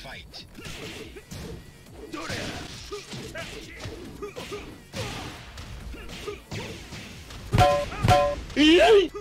fight. Yeah!